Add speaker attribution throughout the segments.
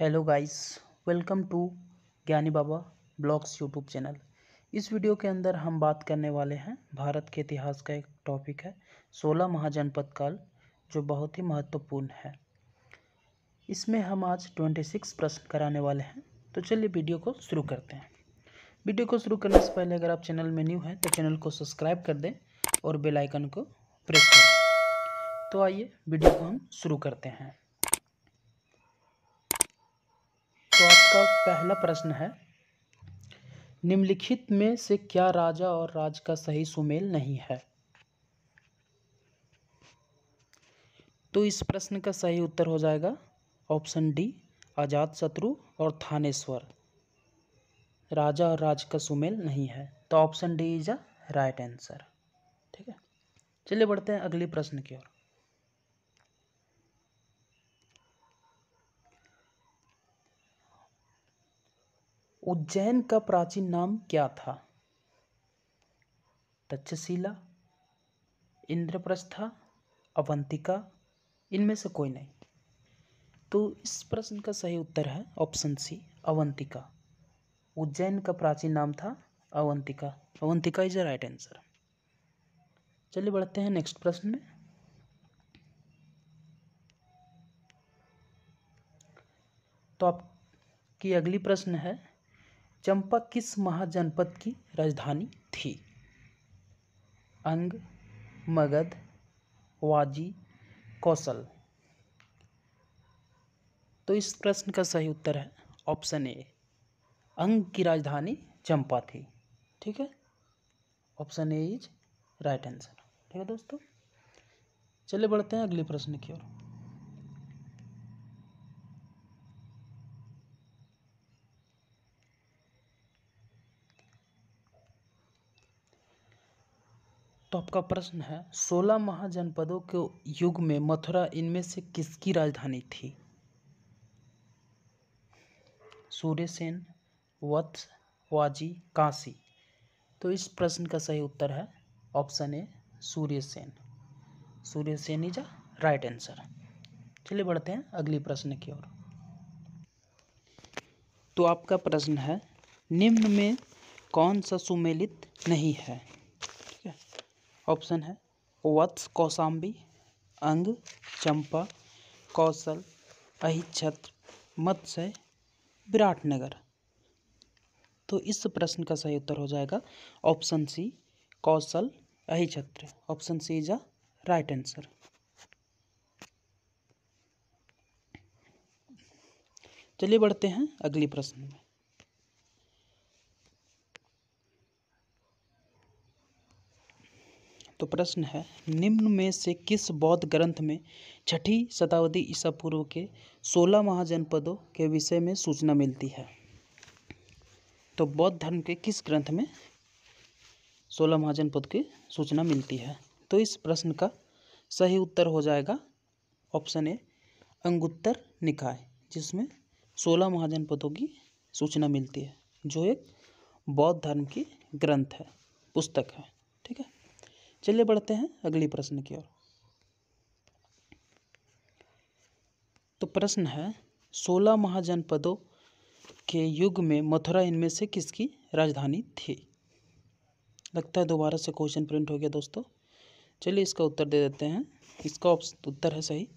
Speaker 1: Hello guys, welcome to Gyani Baba blogs YouTube channel. इस video के अंदर हम बात करने वाले हैं भारत के इतिहास का एक टॉपिक है, सोलह महाजनपद काल, जो बहुत ही महत्वपूर्ण है। इसमें हम आज ट्वेंटी सिक्स प्रश्न कराने वाले हैं तो चलिए वीडियो को शुरू करते हैं। वीडियो को शुरू करने से पहले अगर आप चैनल में न्यू हैं तो चैनल को सब्सक्राइब कर दें और बेलाइकन को प्रेस कर तो आइए वीडियो को हम शुरू करते हैं। आपका पहला प्रश्न है, निम्नलिखित में से क्या राजा और राज का सही सुमेल नहीं है? तो इस प्रश्न का सही उत्तर हो जाएगा, ऑप्शन डी, आज़ाद शत्रु और थानेश्वर। राजा और राज का सुमेल नहीं है तो option D is a right answer. ठीक है? चलिए बढ़ते हैं अगले प्रश्न की ओर। उज्जैन का प्राचीन नाम क्या था? तक्षशिला, इंद्रप्रस्था, अवंतिका, इनमें से कोई नहीं। तो इस प्रश्न का सही उत्तर है ऑप्शन सी, अवंतिका। उज्जैन का प्राचीन नाम था Avantika. Avantika is a right answer चलिए बढ़ते हैं नेक्स्ट प्रश्न में। तो आपकी अगली प्रश्न है चंपा किस महाजनपद की राजधानी थी? अंग, मगध, वाजी, कौशल। तो इस प्रश्न का सही उत्तर है ऑप्शन ए। अंग की राजधानी चंपा थी। ठीक है? Option A is right answer. ठीक है दोस्तों? चलिए बढ़ते हैं अगले प्रश्न की ओर। तो आपका प्रश्न है, सोलह महाजनपदों के युग में मथुरा इनमें से किसकी राजधानी थी? सूर्यसेन, वत्स, वाजी काशी तो इस प्रश्न का सही उत्तर है option A, Suryasen. Suryasen is a right answer. चलिए बढ़ते हैं अगली प्रश्न की ओर। तो आपका प्रश्न है, निम्न में कौन सा सुमेलित नहीं है? ऑप्शन है वत्स, कौशाम्बी, अंग, चंपा, कौशल अहिछत्र मत्स्य, विराटनगर। तो इस प्रश्न का सही उत्तर हो जाएगा option C, Kaushal Ahichhatra option C is a right answer. चलिए बढ़ते हैं अगली प्रश्न में। तो प्रश्न है, निम्न में से किस बौद्ध ग्रंथ में छठी शताब्दी ईसा पूर्व के सोलह महाजनपदों के विषय में सूचना मिलती है? तो बौद्ध धर्म के किस ग्रंथ में सोलह महाजनपद की सूचना मिलती है? तो इस प्रश्न का सही उत्तर हो जाएगा ऑप्शन ए, अंगुत्तर निकाय, जिसमें सोलह महाजनपदों की सूचना मिलती है, जो एक बौद्ध धर्म की ग्रंथ है, पुस्तक है, ठीक है? चलिए बढ़ते हैं अगली प्रश्न की ओर। तो प्रश्न है, सोलह महाजनपदों के युग में मथुरा इनमें से किसकी राजधानी थी? लगता है दोबारा से क्वेश्चन प्रिंट हो गया दोस्तों। चलिए इसका उत्तर दे देते हैं। इसका उत्तर है सही,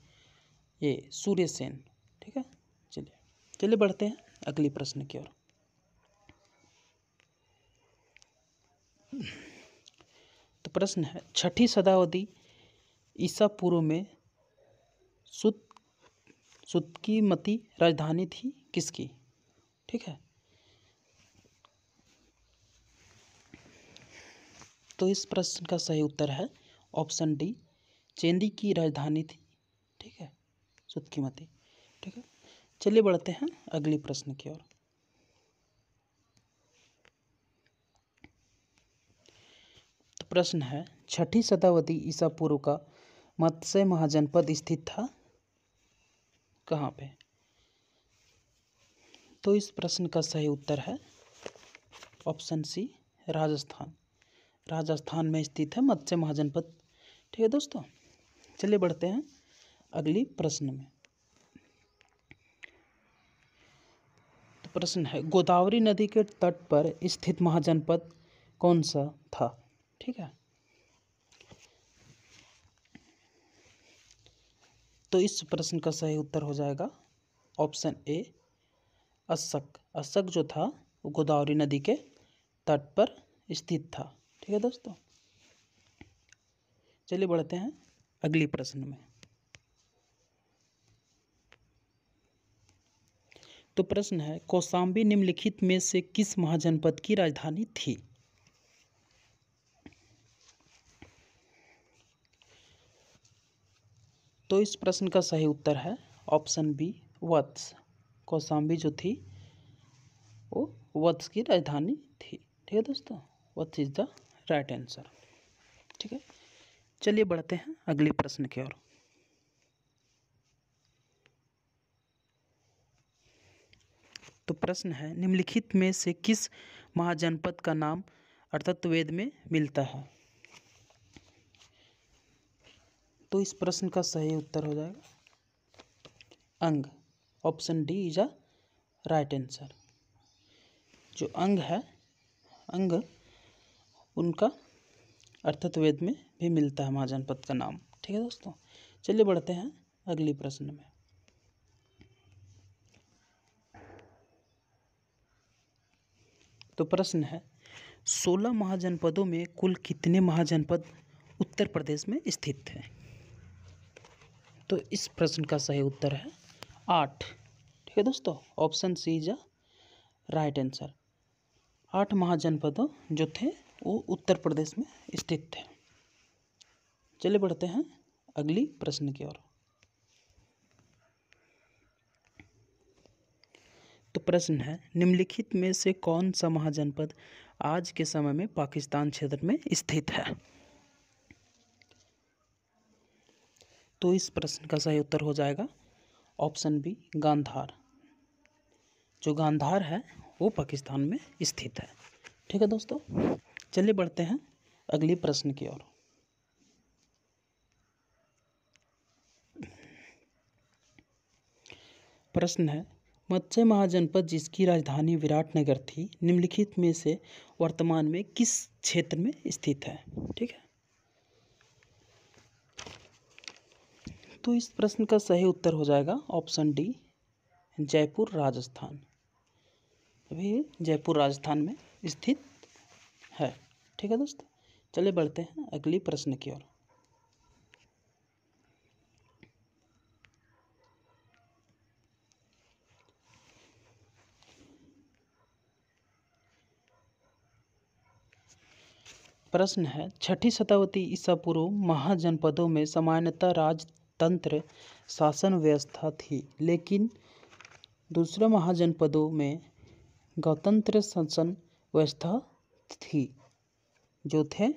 Speaker 1: ये सूर्य सेन ठीक है? चलिए चलिए बढ़ते हैं अगली प्रश्न की ओर। तो प्रश्न है। छठी शताब्दी ईसा पूर्व में सुत, सुतकीमती राजधानी थी किसकी? ठीक है। तो इस प्रश्न का सही उत्तर है ऑप्शन डी, चेंदी की राजधानी थी। ठीक है, सुतकीमती। ठीक है, चलिए बढ़ते हैं अगले प्रश्न की ओर। प्रश्न है, छठी शताब्दी ईसा पूर्व का मत्स्य महाजनपद स्थित था? कहाँ पे? तो इस प्रश्न का सही उत्तर है, ऑप्शन सी, राजस्थान। राजस्थान में स्थित है मत्स्य महाजनपद। ठीक है दोस्तों, चलिए बढ़ते हैं अगली प्रश्न में। तो प्रश्न है, गोदावरी नदी के तट पर स्थित महाजनपद कौन सा था? ठीक है। तो इस प्रश्न का सही उत्तर हो जाएगा ऑप्शन ए अस्सक अस्सक जो था, वो गोदावरी नदी के तट पर स्थित था। ठीक है दोस्तों। चलिए बढ़ते हैं अगली प्रश्न में। तो प्रश्न है, कौशाम्बी निम्नलिखित में से किस महाजनपद की राजधानी थी? तो इस प्रश्न का सही उत्तर है ऑप्शन बी, वत्स। कौशाम्बी जो थी, वो वत्स की राजधानी थी। ठीक है दोस्तों? Vatsa is the right answer ठीक है? चलिए बढ़ते हैं अगले प्रश्न की ओर। तो प्रश्न है, निम्नलिखित में से किस महाजनपद का नाम अर्थत्वेद में मिलता है? तो इस प्रश्न का सही उत्तर हो जाएगा। Anga option D is a right answer जो अंग है, अंग उनका अर्थत्वेद में भी मिलता है महाजनपद का नाम। ठीक है दोस्तों, चलिए बढ़ते हैं अगली प्रश्न में। तो प्रश्न है, सोलह महाजनपदों में कुल कितने महाजनपद उत्तर प्रदेश में स्थित हैं? तो इस प्रश्न का सही उत्तर है आठ। ठीक है दोस्तों option C is a right answer आठ महाजनपदों जो थे, वो उत्तर प्रदेश में स्थित थे। चलिए बढ़ते हैं अगली प्रश्न की ओर। तो प्रश्न है, निम्नलिखित में से कौन सा महाजनपद आज के समय में पाकिस्तान क्षेत्र में स्थित है? तो इस प्रश्न का सही उत्तर हो जाएगा ऑप्शन बी, गांधार। जो गांधार है, वो पाकिस्तान में स्थित है। ठीक है दोस्तों, चलिए बढ़ते हैं अगले प्रश्न की ओर। प्रश्न है, मत्स्य महाजनपद जिसकी राजधानी विराटनगर थी, निम्नलिखित में से वर्तमान में किस क्षेत्र में स्थित है? ठीक है। तो इस प्रश्न का सही उत्तर हो जाएगा ऑप्शन डी, जयपुर राजस्थान। अभी जयपुर राजस्थान में स्थित है। ठीक है दोस्तों? चलिए बढ़ते हैं अगली प्रश्न की ओर। प्रश्न है, छठी शताब्दी ईसा पूर्व महाजनपदों में सामान्यतः राजतंत्र शासन व्यवस्था थी, लेकिन दूसरे महाजनपदों में गणतंत्र शासन व्यवस्था थी, जो थे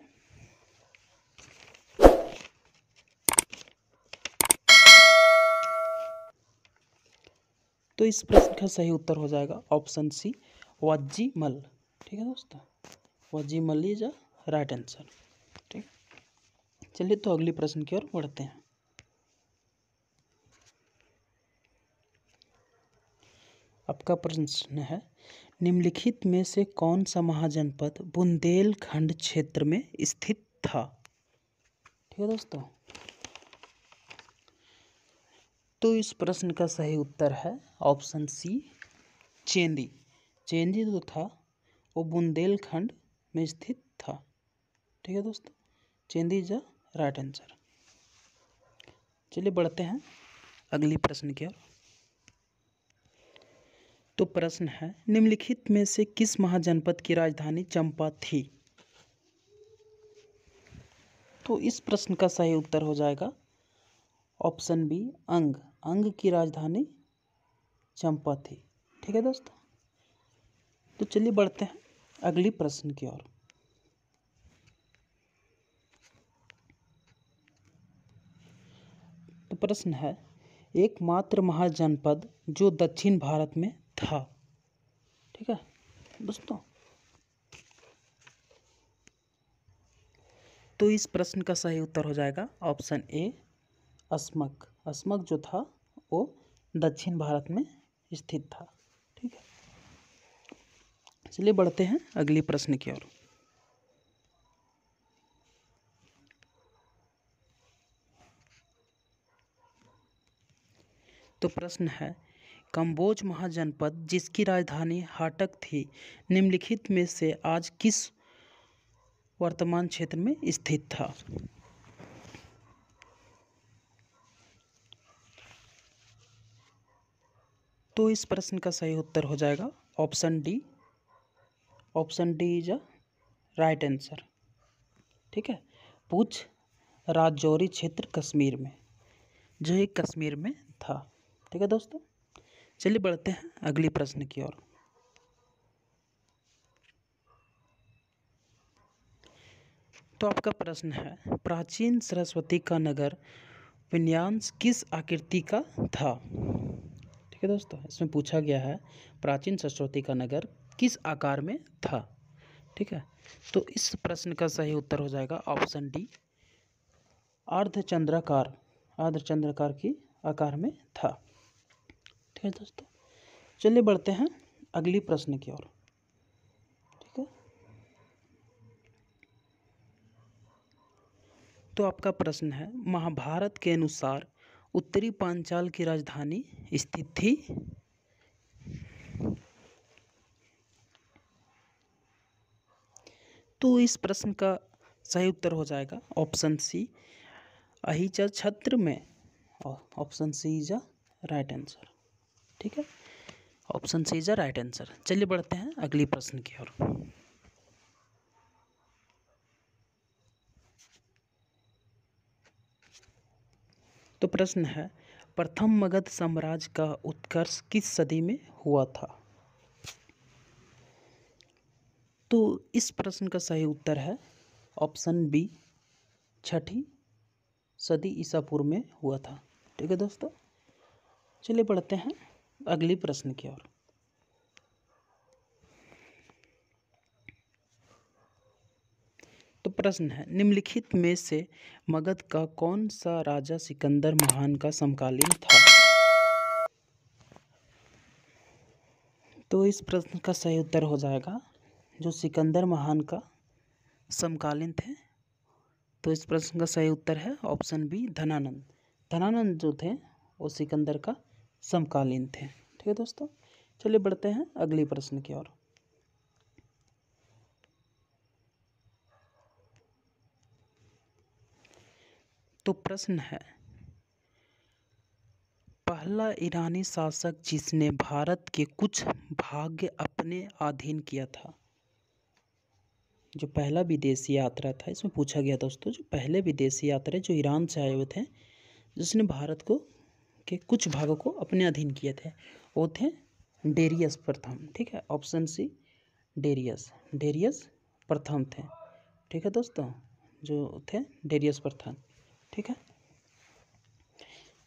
Speaker 1: तो इस प्रश्न का सही उत्तर हो जाएगा ऑप्शन सी वज्जी मल ठीक है दोस्तों? वज्जी मल इज़ अ राइट आंसर। ठीक? चलिए तो अगले प्रश्न की ओर बढ़ते हैं। आपका प्रश्न है, निम्नलिखित में से कौन सा महाजनपद बुंदेलखंड क्षेत्र में स्थित था? ठीक है दोस्तों? तो इस प्रश्न का सही उत्तर है ऑप्शन सी, चेंदी। चेंदी जो था, वो बुंदेलखंड में स्थित था। ठीक है दोस्तों? Chedi is a right answer. चलिए बढ़ते हैं अगली प्रश्न की ओर। तो प्रश्न है, निम्नलिखित में से किस महाजनपद की राजधानी चंपा थी? तो इस प्रश्न का सही उत्तर हो जाएगा ऑप्शन बी, अंग। अंग की राजधानी चंपा थी। ठीक है दोस्तों? तो चलिए बढ़ते हैं अगली प्रश्न की ओर। तो प्रश्न है एकमात्र महाजनपद जो दक्षिण भारत में था। ठीक है? दोस्तों तो इस प्रश्न का सही उत्तर हो जाएगा ऑप्शन ए, अस्मक। अस्मक जो था, वो दक्षिण भारत में स्थित था। ठीक है? चलिए बढ़ते हैं अगले प्रश्न की ओर। तो प्रश्न है कंबोज महाजनपद, जिसकी राजधानी हाटक थी, निम्नलिखित में से आज किस वर्तमान क्षेत्र में स्थित था? तो इस प्रश्न का सही उत्तर हो जाएगा option D. Option D is a right answer. ठीक है? पूछ, राजौरी क्षेत्र कश्मीर में, जो एक कश्मीर में था। ठीक है दोस्तों? चलिए बढ़ते हैं अगली प्रश्न की ओर। तो आपका प्रश्न है, प्राचीन सरस्वती का नगर विन्यांस किस आकृति का था? ठीक है दोस्तों, इसमें पूछा गया है, प्राचीन सरस्वती का नगर किस आकार में था? ठीक है तो इस प्रश्न का सही उत्तर हो जाएगा ऑप्शन डी अर्धचंद्राकार अर्धचंद्राकार की आकार में था। है दोस्तों। चलिए बढ़ते हैं अगली प्रश्न की ओर। ठीक है? तो आपका प्रश्न है, महाभारत के अनुसार उत्तरी पांचाल की राजधानी स्थित थी? तो इस प्रश्न का सही उत्तर हो जाएगा ऑप्शन सी अहिचा छत्र में। Option C is a right answer. ठीक है? Option C is right answer चलिए बढ़ते हैं अगली प्रश्न की ओर। तो प्रश्न है, प्रथम मगध साम्राज्य का उत्कर्ष किस सदी में हुआ था? तो इस प्रश्न का सही उत्तर है ऑप्शन बी छठी सदी ईसा पूर्व में हुआ था। ठीक है दोस्तों? चलिए बढ़ते हैं। अगली प्रश्न की ओर। तो प्रश्न है, निम्नलिखित में से मगध का कौन सा राजा सिकंदर महान का समकालीन था? तो इस प्रश्न का सही उत्तर हो जाएगा, जो सिकंदर महान का समकालीन थे। तो इस प्रश्न का सही उत्तर है ऑप्शन बी धनानंद। धनानंद जो थे, वो सिकंदर का समकालीन थे। ठीक है दोस्तों, चलिए बढ़ते हैं अगली प्रश्न की ओर। तो प्रश्न है, पहला ईरानी शासक जिसने भारत के कुछ भाग्य अपने अधीन किया था, जो पहला विदेशी यात्रा था, इसमें पूछा गया दोस्तों, जो पहले विदेशी यात्रा जो ईरान से आए हुए थे, जिसने भारत को के कुछ भागों को अपने अधीन किए थे। वो थे डेरियस प्रथम, ठीक है? ऑप्शन सी, डेरियस। डेरियस प्रथम थे, ठीक है दोस्तों? जो थे डेरियस प्रथम, ठीक है?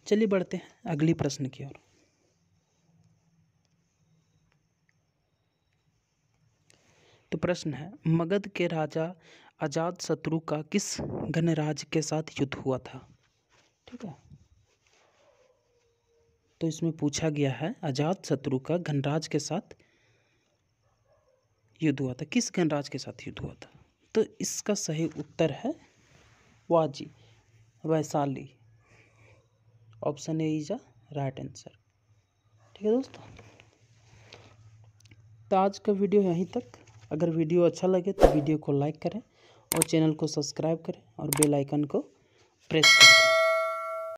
Speaker 1: चलिए बढ़ते हैं अगली प्रश्न की ओर। तो प्रश्न है, मगध के राजा अजात शत्रु का किस गणराज्य के साथ युद्ध हुआ था? ठीक है? तो इसमें पूछा गया है अजात शत्रु का गणराज के साथ युद्ध हुआ था। किस गणराज के साथ युद्ध हुआ था? तो इसका सही उत्तर है वाजी, Vaishali. Option A is a right answer. ठीक है दोस्तों? तो आज का वीडियो यहीं तक। अगर वीडियो अच्छा लगे तो वीडियो को लाइक करें और चैनल को सब्सक्राइब करें और बेल आइकन को प्रेस करें।